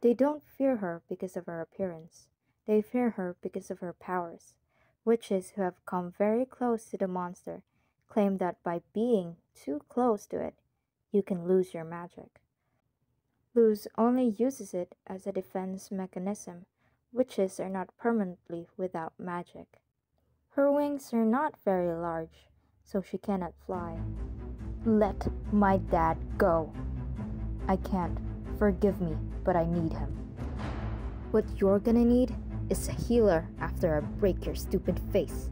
They don't fear her because of her appearance. They fear her because of her powers. Witches who have come very close to the monster claim that by being too close to it, you can lose your magic. Luz only uses it as a defense mechanism. Witches are not permanently without magic. Her wings are not very large, so she cannot fly. Let my dad go. I can't. Forgive me, but I need him. What you're gonna need is a healer after I break your stupid face.